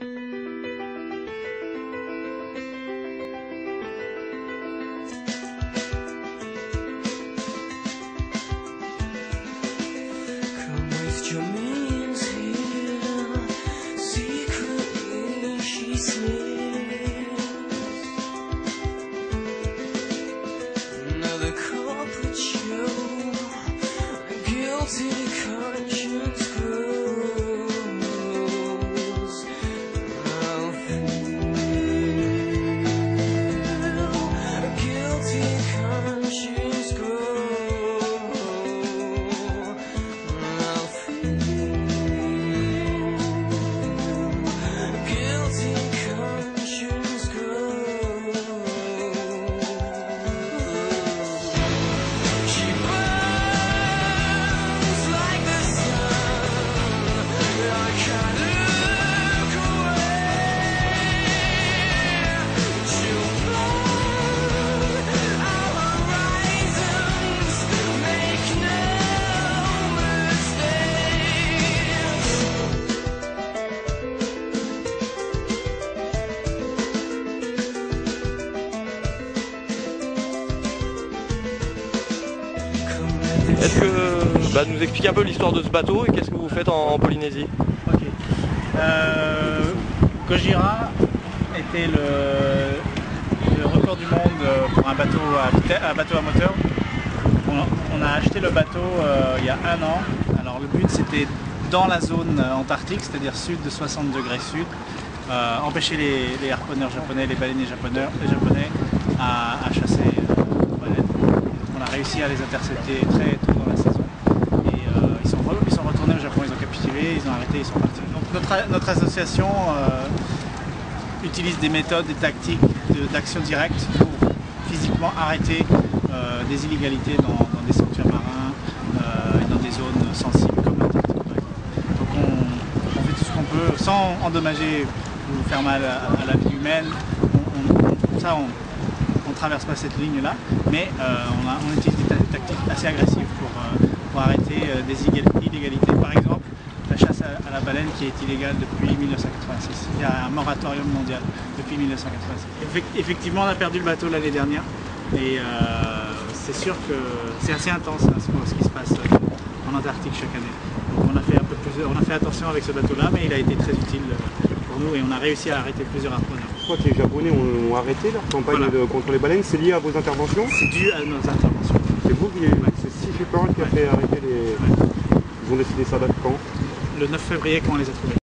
Mm-hmm. Est-ce que bah, nous expliquer un peu l'histoire de ce bateau et qu'est-ce que vous faites en, Polynésie Ok. Euh, était le, record du monde pour un bateau à, bateau à moteur. On, a acheté le bateau euh, il y a un an. Alors le but c'était dans la zone euh, antarctique, c'est-à-dire sud de 60 degrés sud, euh, empêcher les, les harponneurs japonais, les baleiniers japonais, les japonais à, chasser euh. On a réussi à les intercepter très tôt dans la saison. Et euh, ils, sont re- ils sont retournés au Japon, ils ont arrêté, ils sont partis. Donc notre, association euh, utilise des méthodes, des tactiques d'action directe pour physiquement arrêter euh, des illégalités dans, des sanctuaires marins euh, et dans des zones sensibles comme exemple. Donc on, fait tout ce qu'on peut sans endommager ou faire mal à, la vie humaine. On- ça, on, ne traverse pas cette ligne-là, mais on, utilise des ta- tactiques assez agressives pour, pour arrêter des illégalités. Par exemple, la à, la baleine qui est illégale depuis 1986. Il y a un moratorium mondial depuis 1986. Effec- effectivement, on a perdu le bateau l'année dernière et euh, c'est sûr que c'est assez intense hein, ce, qui se passe euh, en Antarctique chaque année. Donc on a fait un peu plus, on a fait attention avec ce bateau-là, mais il a été très utile euh, pour nous et on a réussi à arrêter plusieurs harponneurs. Je crois que les Japonais ont, ont arrêté leur campagne Voilà. de- contre les baleines. C'est lié à vos interventions? C'est dû à nos interventions. C'est vous qui c'est Sea Shepherd qui a fait arrêter les. Ils ont décidé ça date quand? Le 9 février quand on les a trouvés.